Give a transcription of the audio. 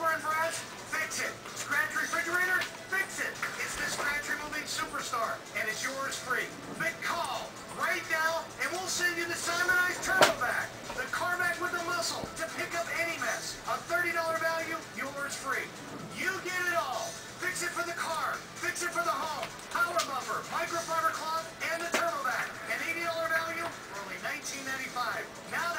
Silver and Brad's? Fix it. Scratch refrigerator? Fix it. It's this Scratch Removing Superstar, and it's yours free. Big call right now, and we'll send you the Simonized Ice Turbo Vac, the car vac with the muscle to pick up any mess. A $30 value, yours free. You get it all. Fix it for the car, fix it for the home, power buffer, microfiber cloth, and the turbo vac. An $80 value for only $19.95. Now